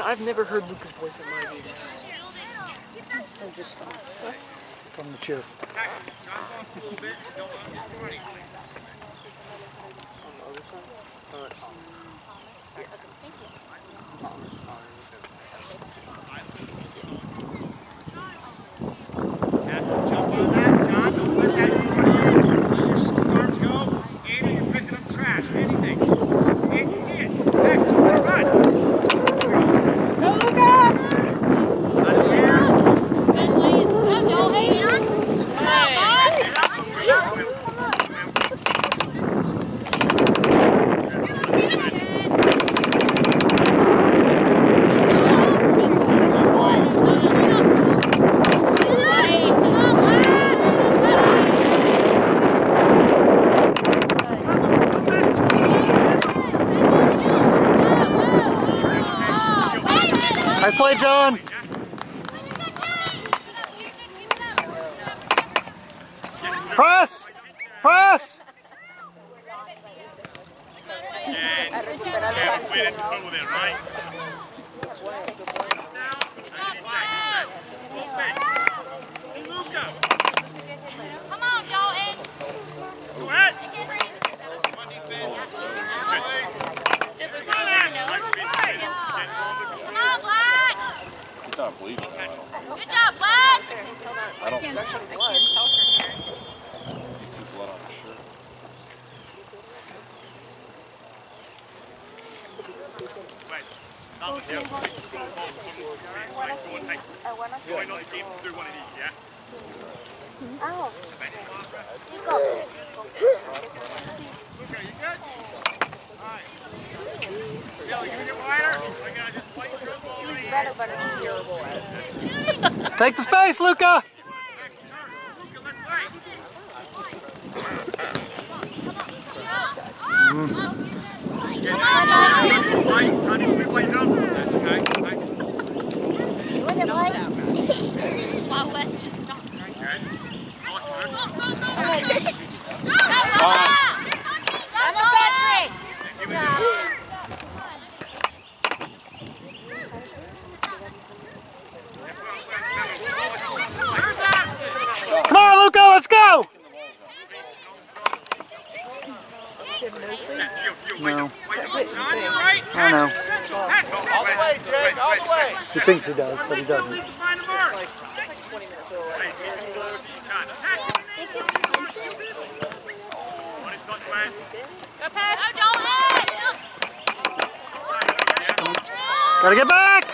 I've never heard Lucas' voice in my life. From the chair. John. Take the space, Luca! Wild West just stopped. Right? Go, go, go! He thinks he does, but he doesn't. Gotta get back!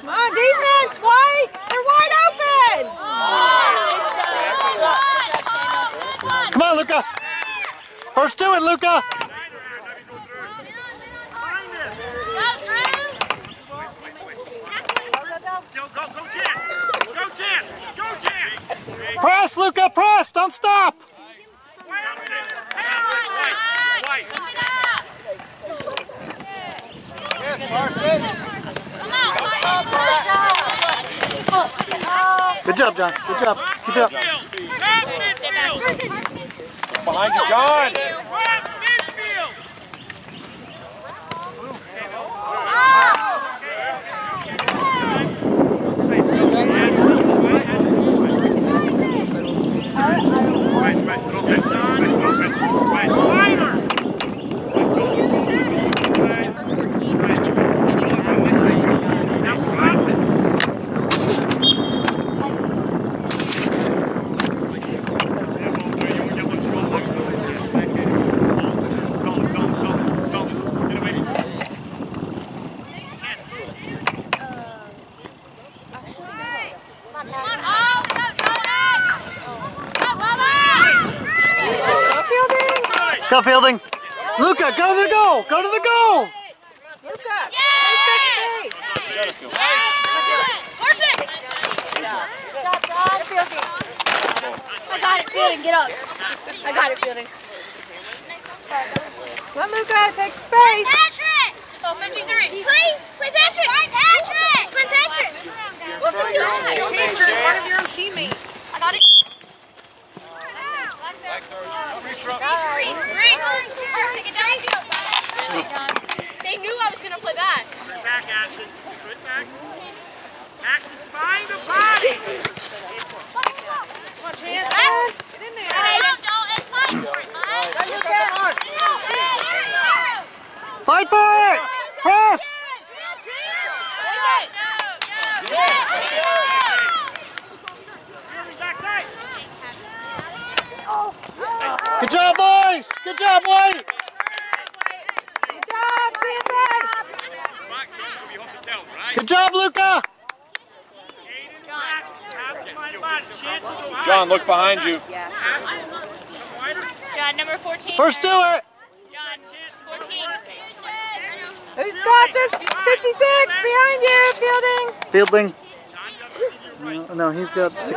Come on, defense, White! They're wide open! Come on, Luca! First do it, Luca! Press, Luca, press! Don't stop! Good job, John. Good job. Keep it up. Behind you, John.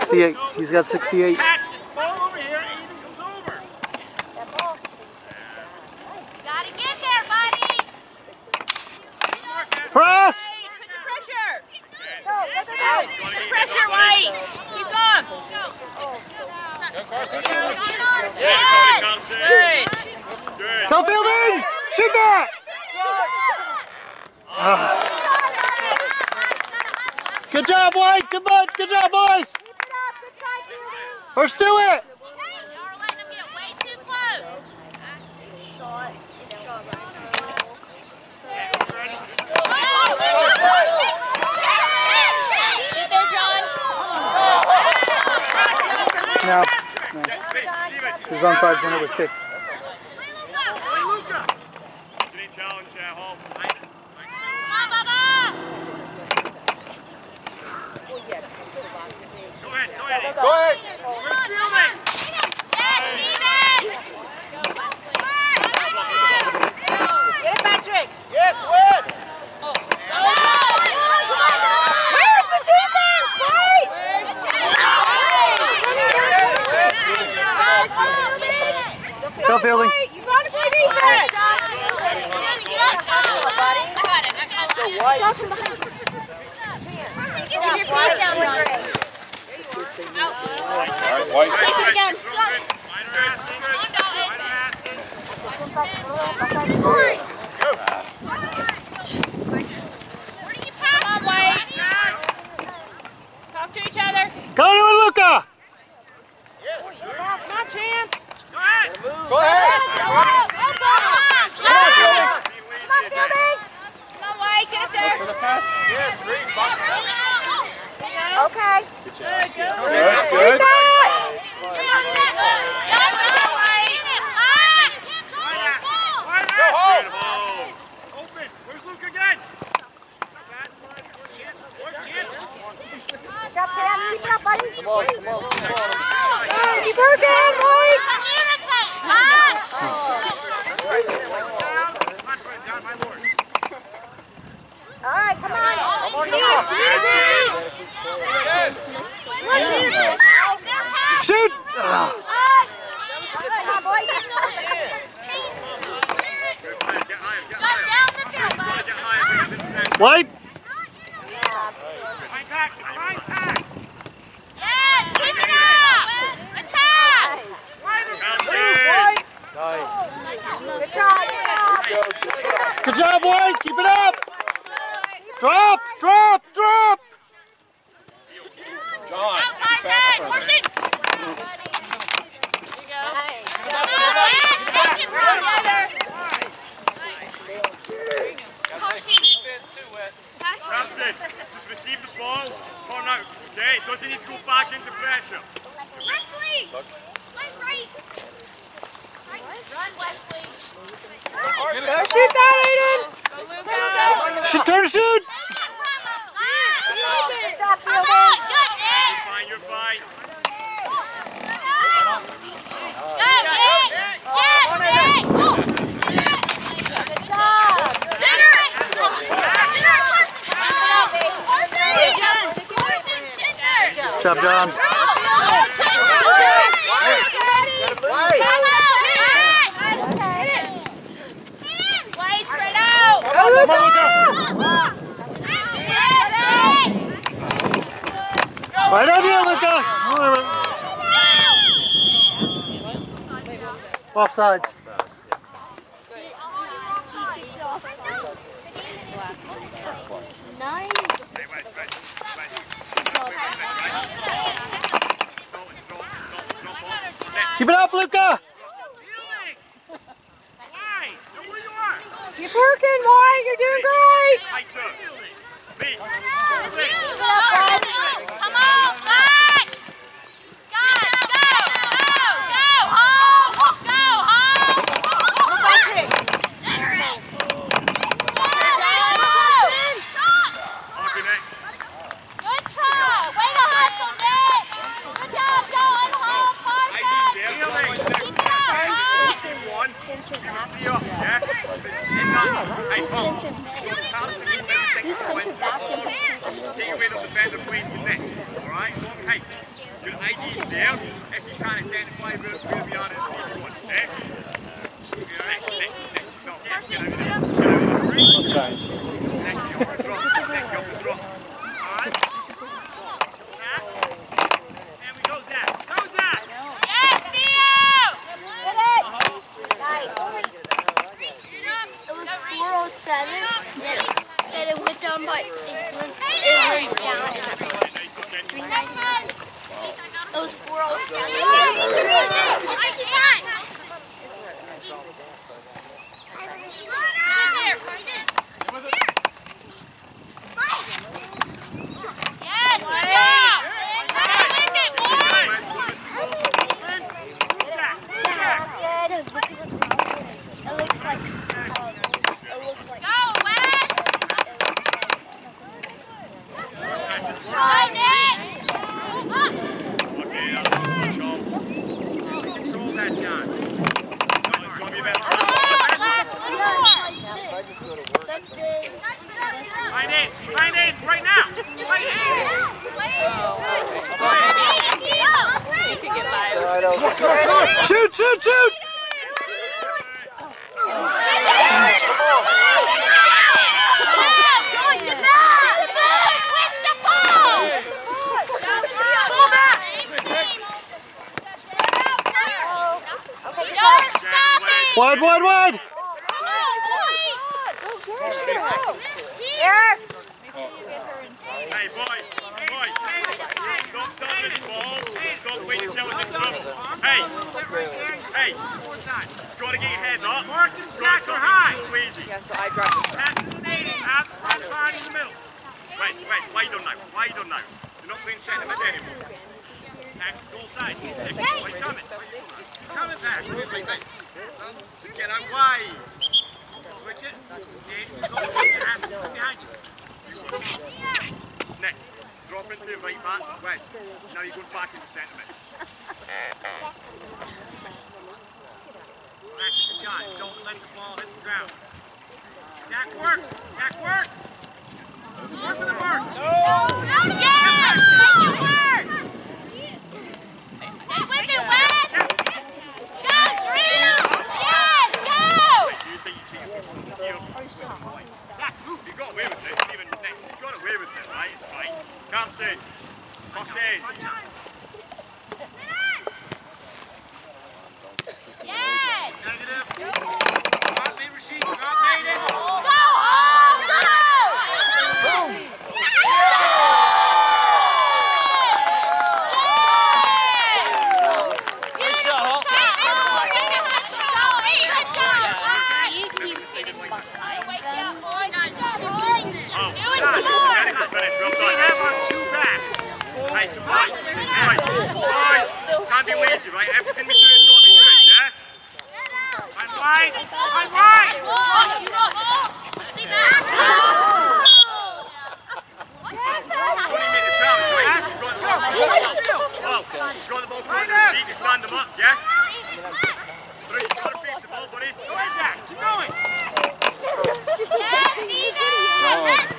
68. He's got 68. pass. Yeah, three. Box okay. Good job. Good, good. Keep it up, buddy. Come on, come on, come on. Keep working, Mike. All right, come on. Shoot! White! Behind! Yes, keep it up! Attack! White! Nice. Good job, White! Keep it up! Drop! Drop! Drop! John, back back. Push it! Ramsey, just receive the ball, oh, come out, okay? Doesn't need to go back into pressure. Wesley! Left right! Run, Wesley. Go shoot that, Aiden. Go, turn to shoot. Good job, Good job, John. Go, Right on you, Luca! Offsides. Keep it up, Luca! Boy, you're doing great! stand and play your match, alright? Hey, you're 18 now, if you can't stand and we're be honest get it's fine. Can't see. Cockade. Yes! Negative. Can't be received. Can't be it. Can't be lazy, right? Everything we do has got to be good, yeah? One wide, to stand them yeah? Got to face the ball, buddy. Go keep going. Get back there! Come on, White!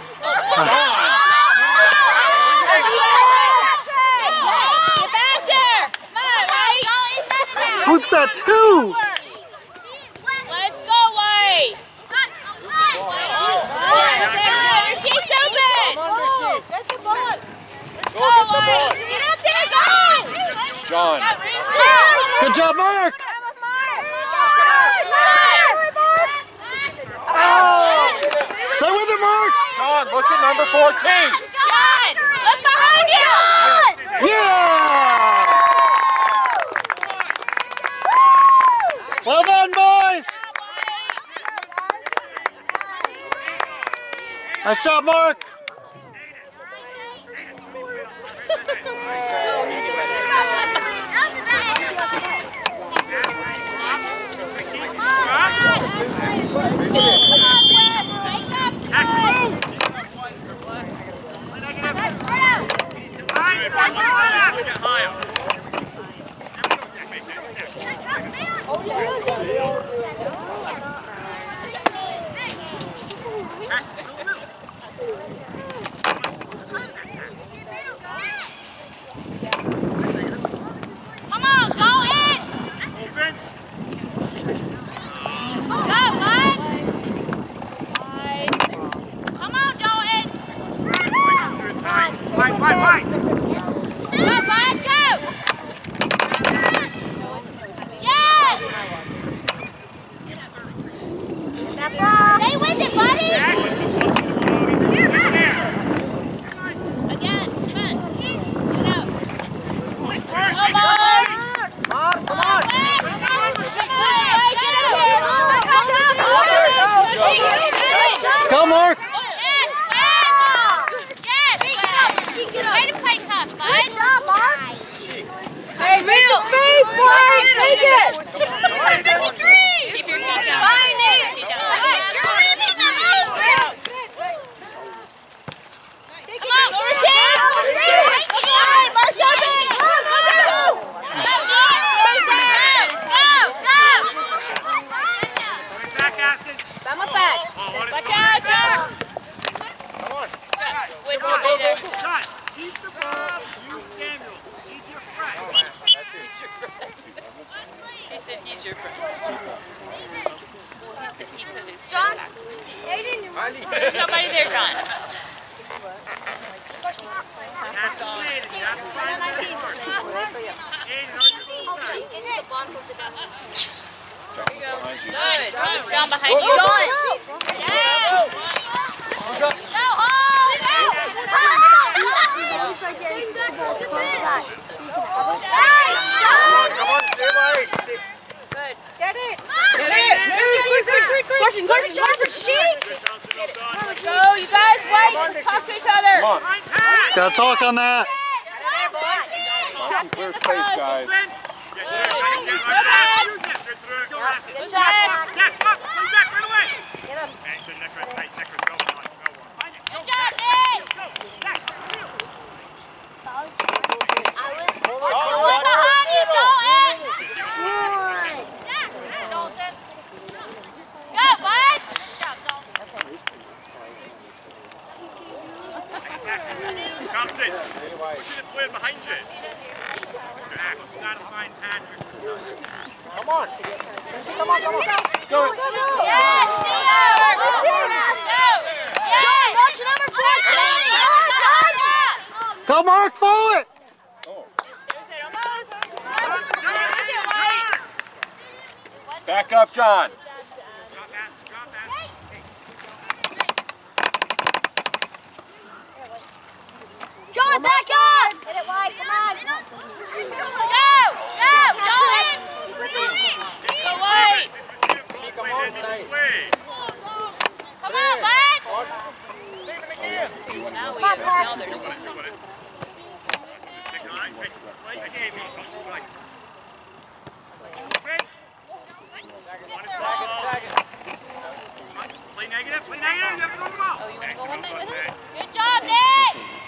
What's that two? Let's go, White! She's open! Get the ball! Go, White! Get up there, go! John. Good job, Mark. Stay with it, Mark. John, look at number 14. John! Look behind you! Yeah. Well done, boys. Nice job, Mark. You guys, wait. Talk to on. Talk on that. Clear space, guys. Find it. Look at the player behind you. Good act. Stand behind Patrick. Come on. Yes, Nino. Yes. Watch number 14. Go, Mark. Follow it. Back up, John. John, back up! Hit it wide, come on! Go! Go! Go in! Go wide! Come on, Come on, bud! Come on, Pax! Play negative, play negative, you have to go to the. Oh, you want to go one night with us? Good job, Nate!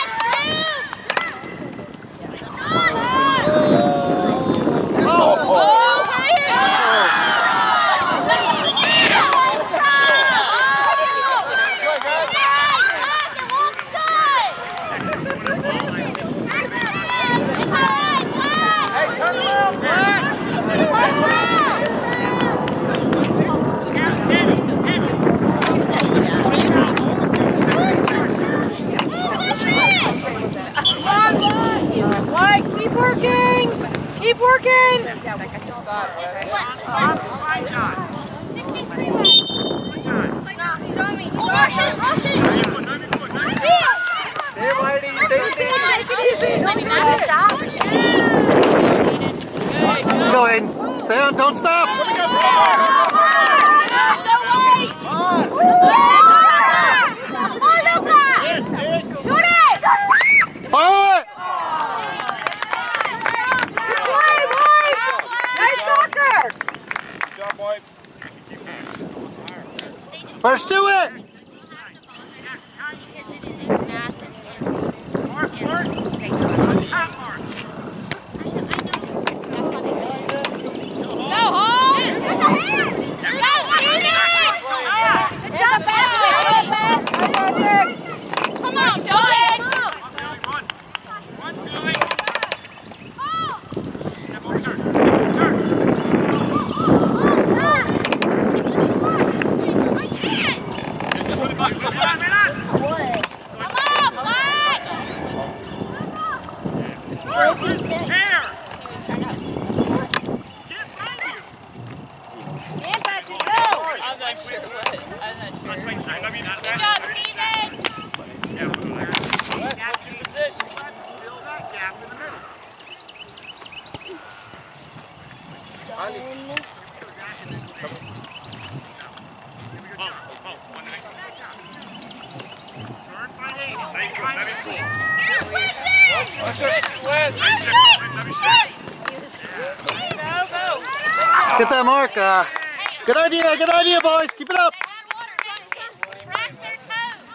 Get that mark. Uh, good idea, good idea, boys. Keep it up.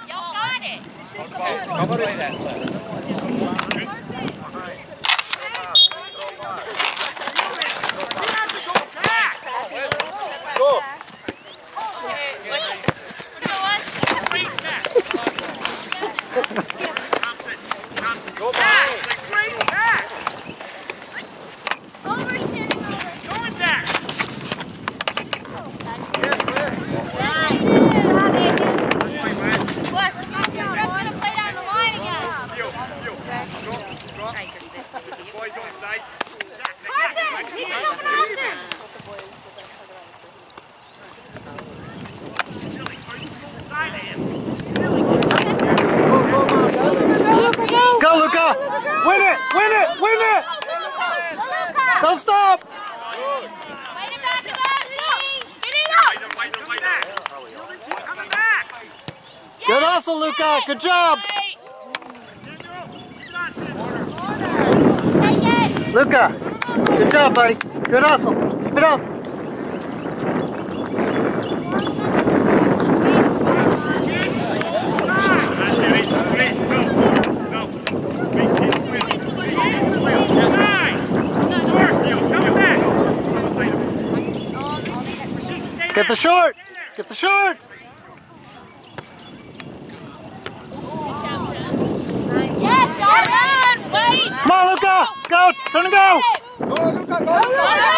Y'all got it. Good hustle. Keep it up. Get the short! Get the short! Yes, Darwin! Wait! Come on, Luca! Go! Turn and go! ¡Gol, Lucas! ¡Gol, Lucas!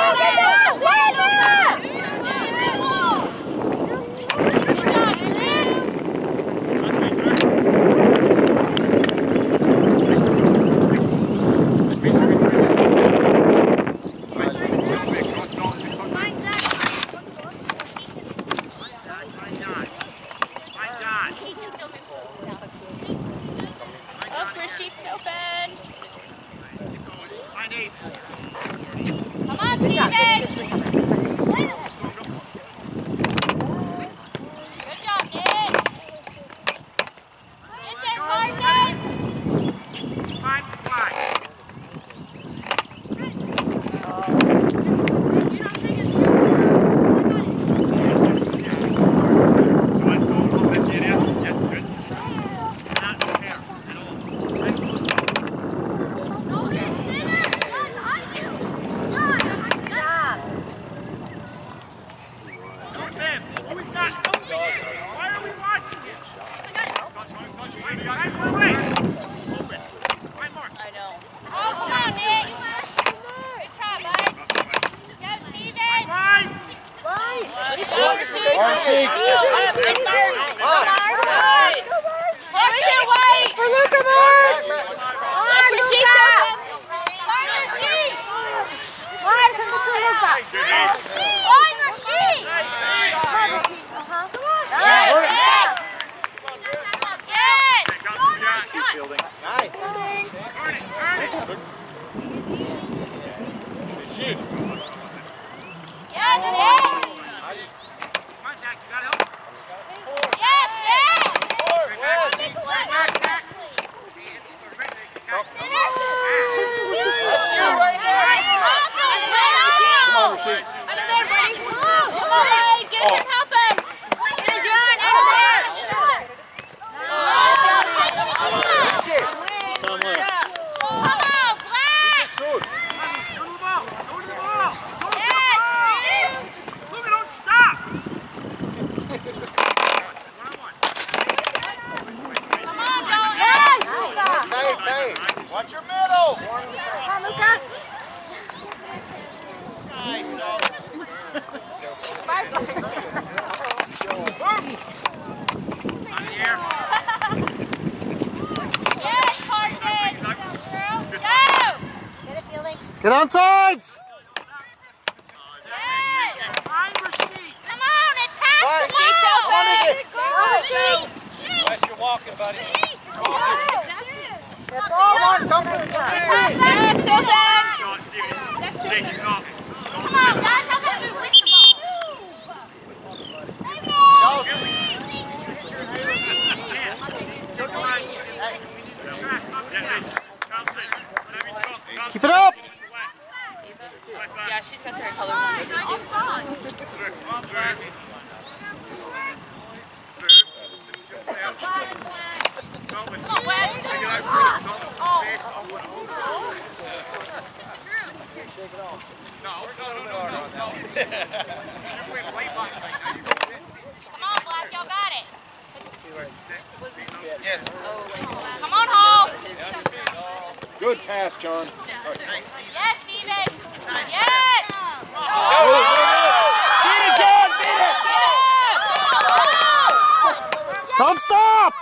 Don't stop!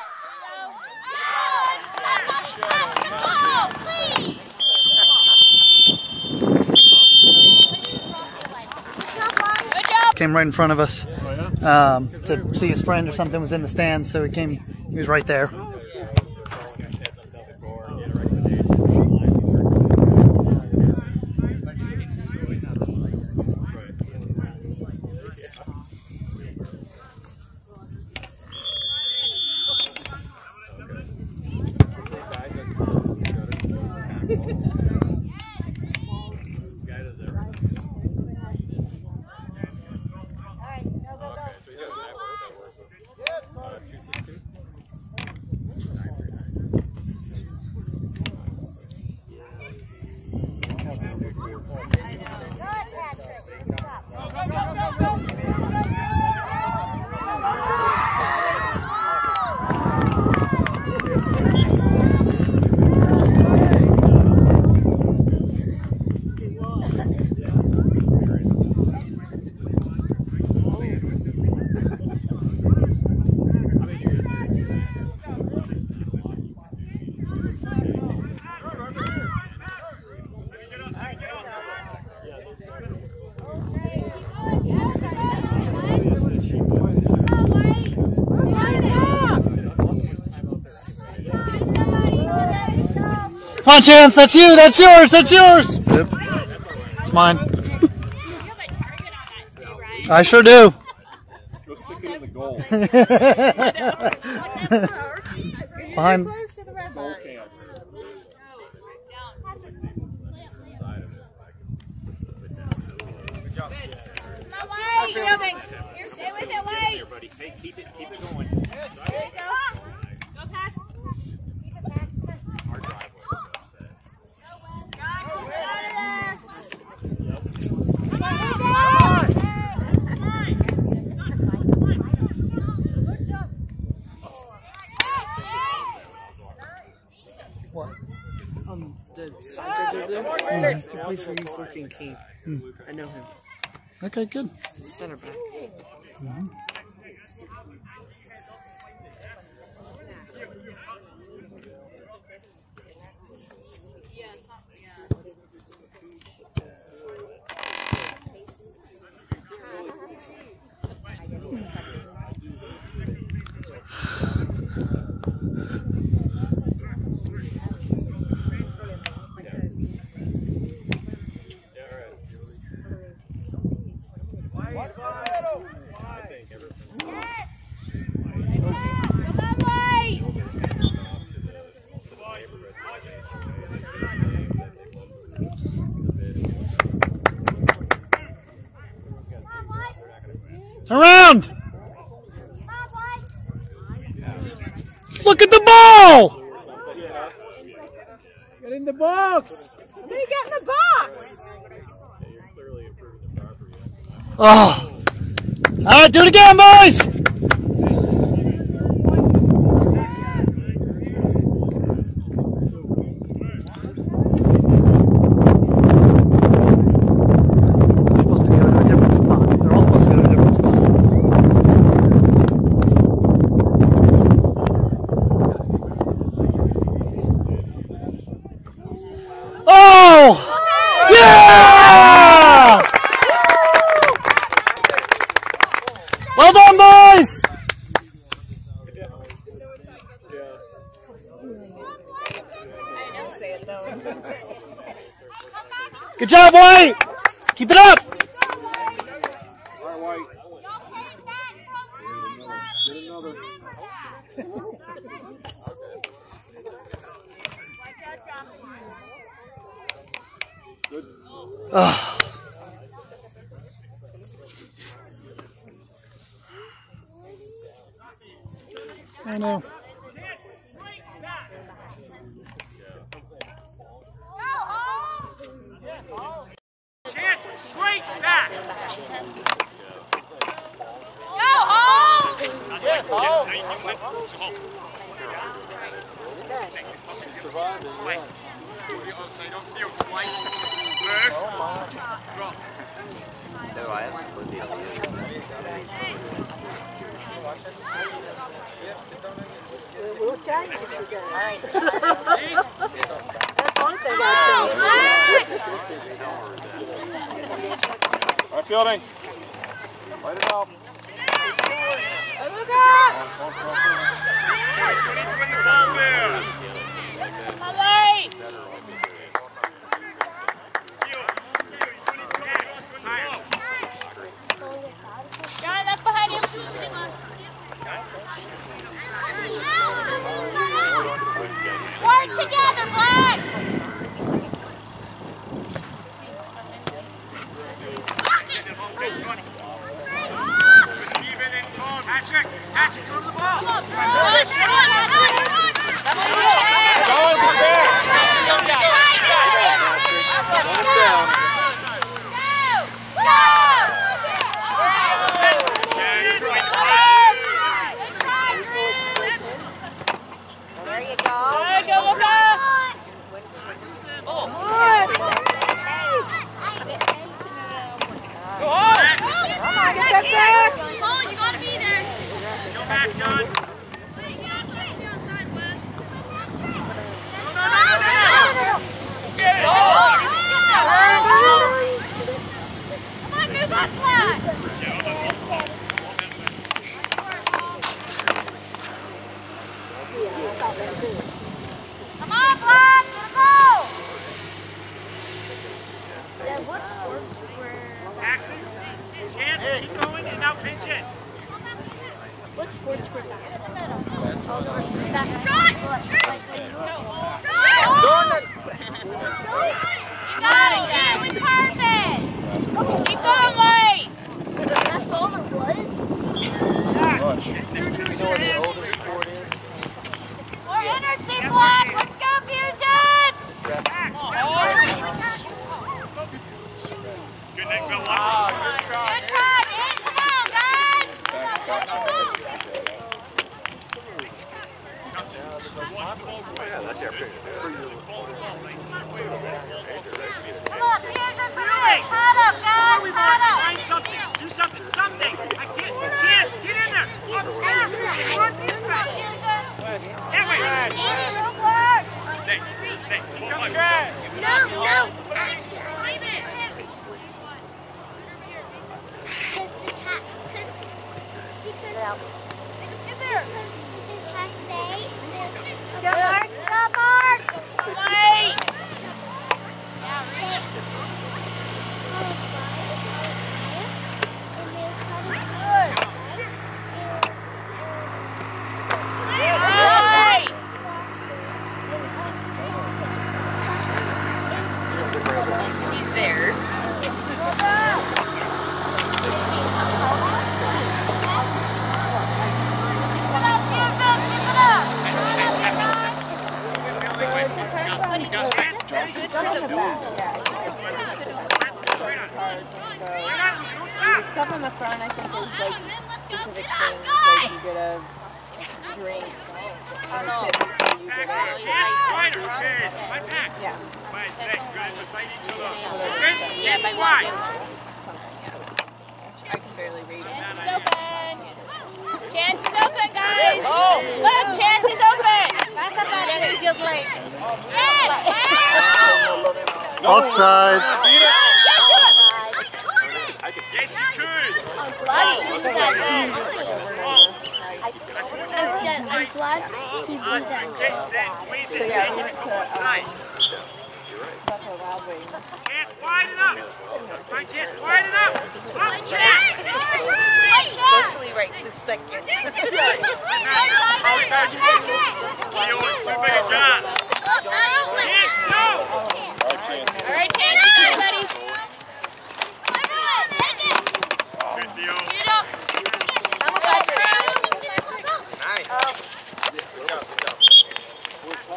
Came right in front of us oh, um, to see his friend or something was in the stands, so he came. He was right there. Chance, that's you, that's yours, that's yours. Yep. It's mine. I sure do. Go stick it in the goal. Behind. Goal can. Stay with it, wait. Buddy, hey, keep it, keep it going. There you go. Go, Pax. Our driveway. What? Um, the side judge over there. He plays for U14 King. I know him. Okay, good. Center back. Turn around! Look at the ball! Get in the box! Let me get in the box. Oh. All right, do it again, boys. Patrick, Patrick, throw the ball. Go!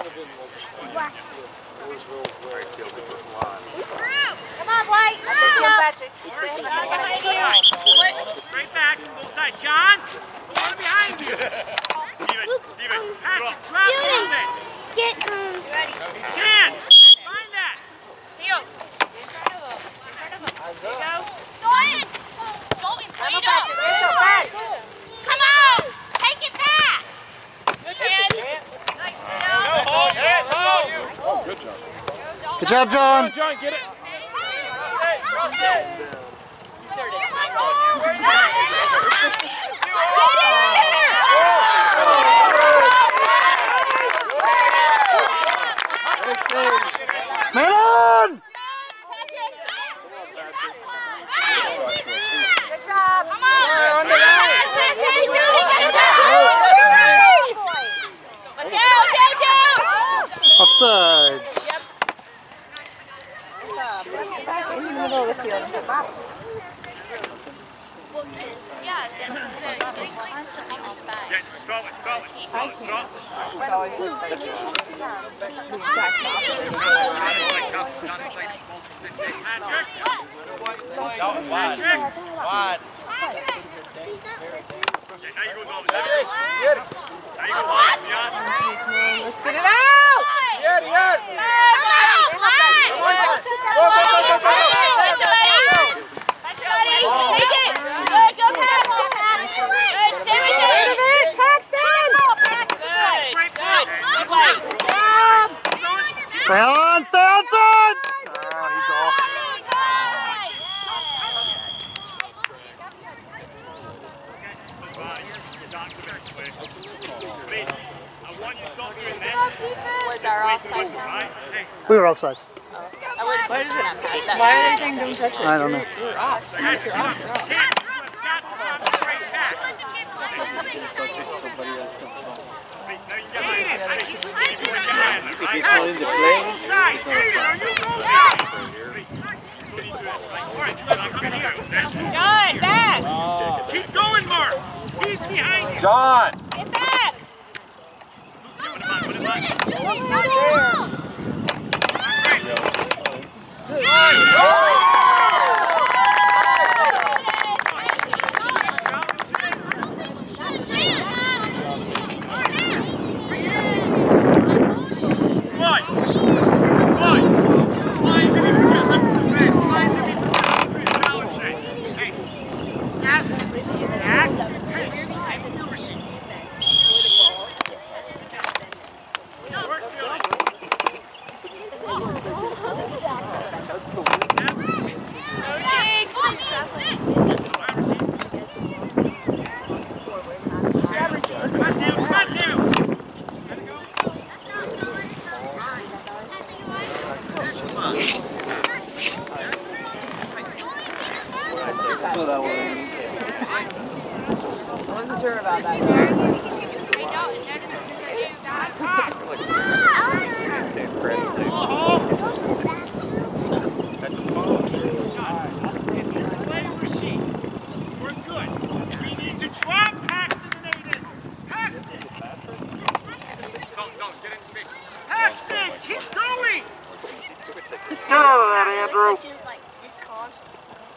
Come on, Blake. Straight back, both sides. John, the one behind you. Steven, Steven, Patrick, drop bit. Get, um, Chance, find that. Come on. Take it back. Good chance. Good job. Good job, John. John, get it. Man! Good job. Come on. Watch out, watch out, Offsides. In the middle of the field. Get it, it, stop it, stop. It's always just like the exact opposite. Patrick, he's Patrick. not listening. Okay, now you go. Now you go. Let's get it out! Stay on, stay on, son! We were offside. Oh. Why, Why are they saying don't touch it? I don't know. You're off. You're off. You're off. You're off. If he's not in the play, he's not a John, back! Oh. Keep going, Mark! He's behind you! John! Get back! He's not there! Right. Oh.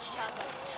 Tchau.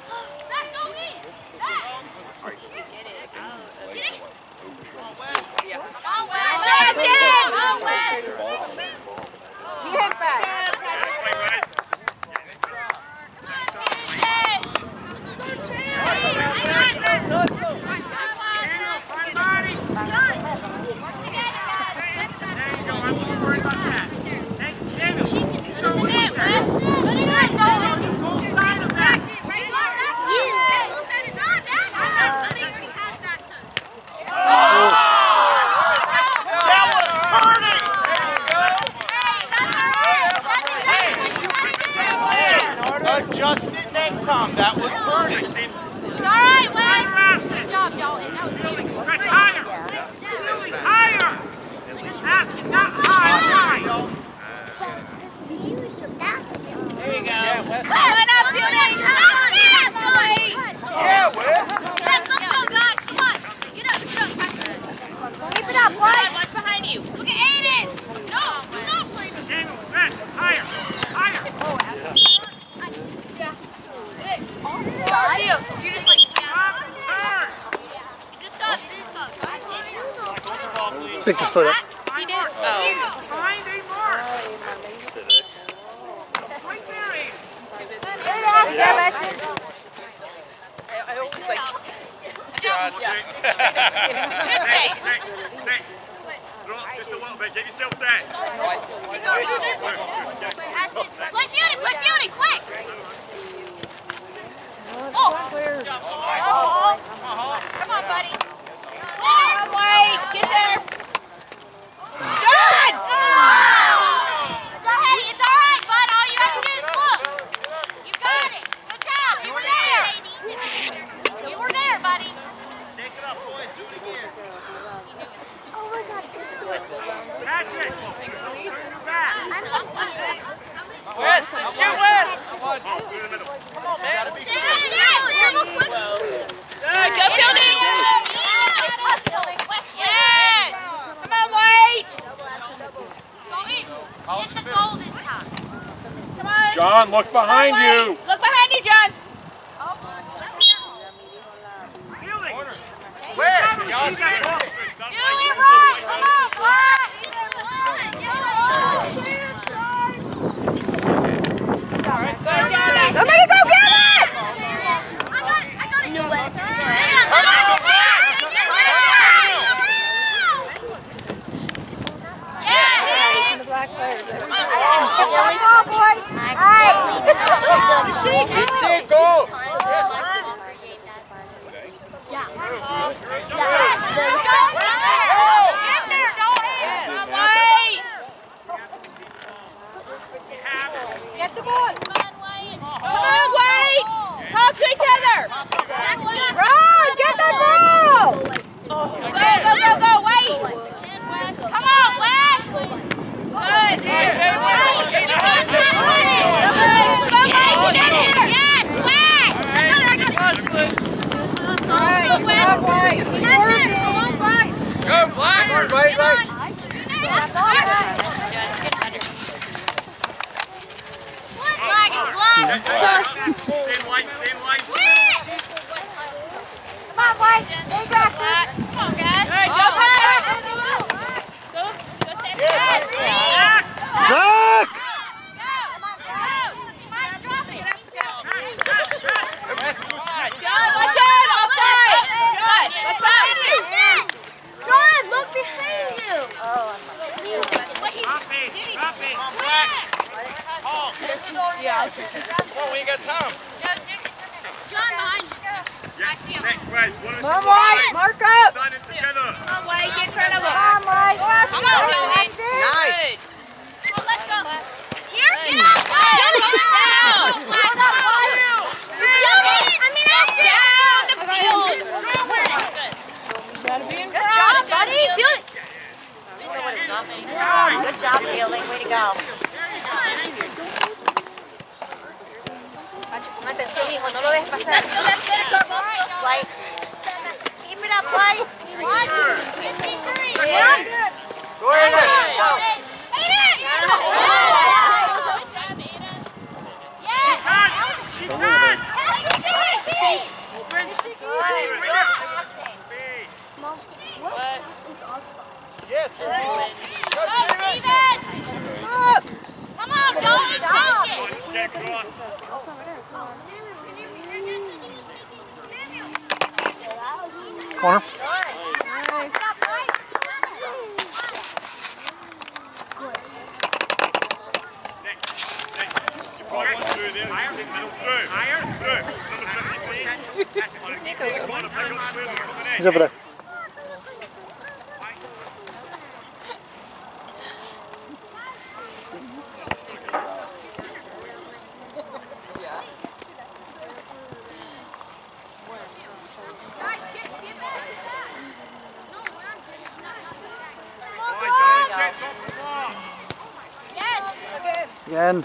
again.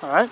All right.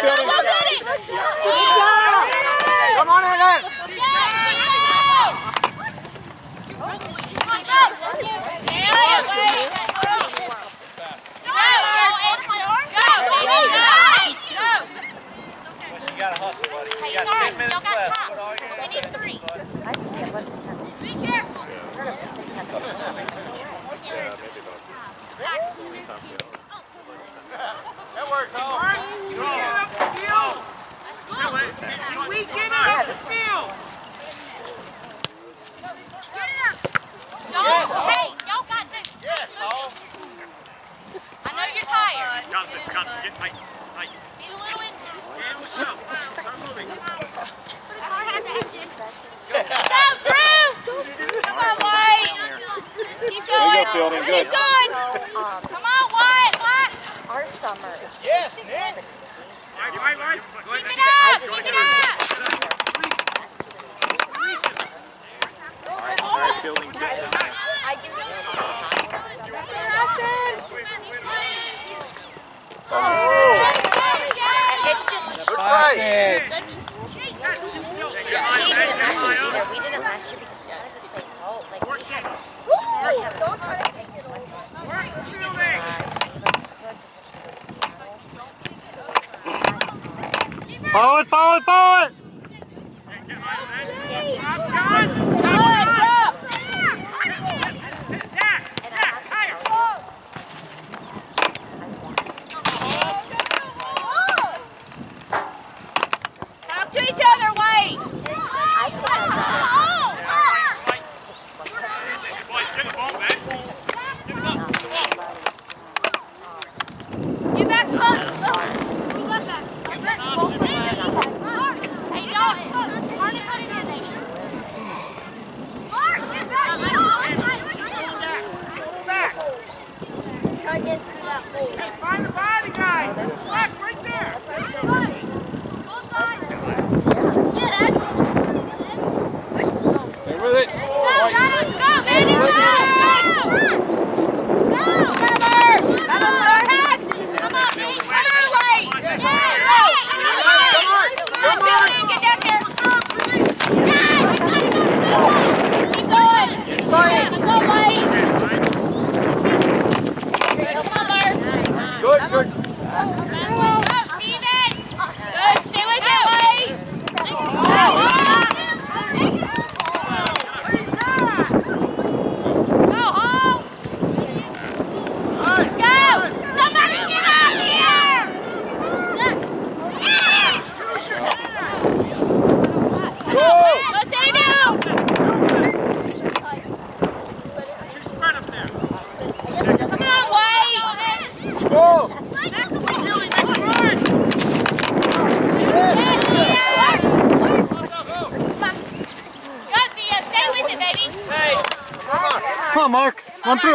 fielding. Come on, Ellen. You gotta hustle, buddy. You got ten we need three. Yeah. That works. Oh. We get it the field. Hey, y'all got. Yes, I know you're tired. Get tight. Tight. Need a little Come on, White. Keep going. Keep going. Come on, White. Um, our summer is yes, Nick. We didn't last to because we had Follow it, follow it, follow it!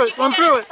through it. Run through it.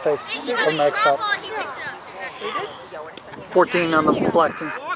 face. He, he, he, next up. 14 on the black team.